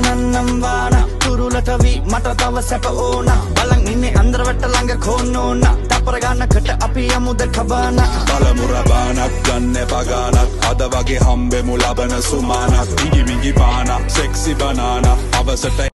නන්නම් වාන. තුරුලට වී මට තව සැප ඕන. බලන් ඉන්නේ අන්දරවැට ළඟ කෝන්න ඕන. තපර ගන්නකට අපි යමුද කබාන බලමු රබානක් ගන්න පගානක් අද වගේ හම්බෙමු ලබන සුමානක්. ඉගිමිගි පානක් සෙක්සි බනාන. අවසට